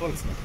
Holzmann.